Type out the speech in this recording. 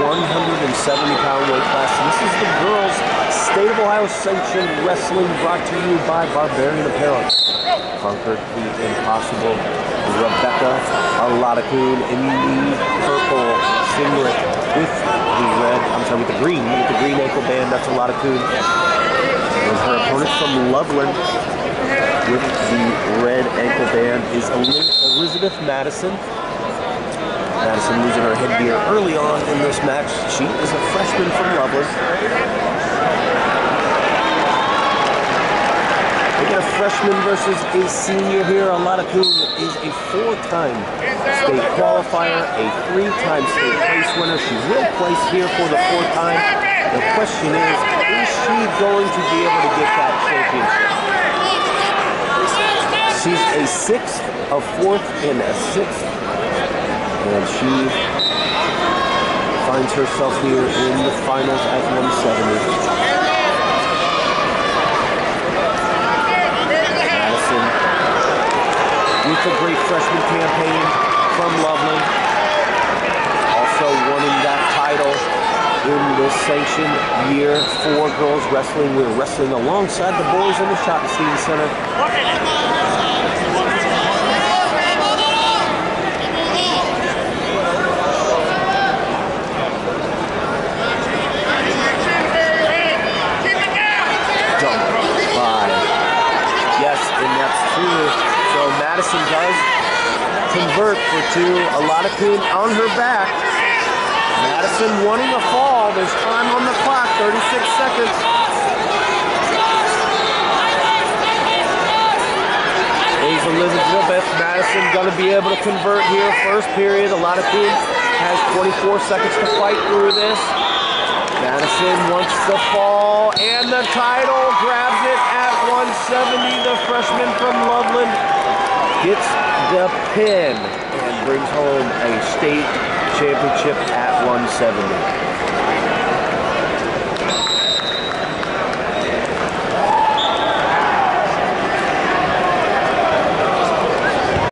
170-pound weight class. And this is the girls' State of Ohio sanctioned wrestling brought to you by Barbarian Apparel. Conquered the impossible Rebekah Oladakun in the purple singlet with the red, I'm sorry, with the green, with the green ankle band. That's Oladakun. And her opponent from Loveland with the red ankle band is Elizabeth Madison Madison losing her headgear early on in this match. She is a freshman from Loveland. We get a freshman versus a senior here. Oladakun is a four-time state qualifier, a three-time state place winner. She will place here for the fourth time. The question is, is she going to be able to get that championship? She's a sixth, a fourth, and a sixth. And she finds herself here in the finals at 170. Madison with a great freshman campaign from Loveland. Also winning that title in this sanctioned year for girls wrestling. We're wrestling alongside the boys in the Schottenstein Center. Dump by. And that's true. So Madison does convert for two. Oladakun on her back. Madison wanting a fall. There's time on the clock, 36 seconds. Elizabeth Madison going to be able to convert here? First period. Oladakun has 24 seconds to fight through this. Madison wants the fall and the title, grabs it 170. The freshman from Loveland gets the pin and brings home a state championship at 170.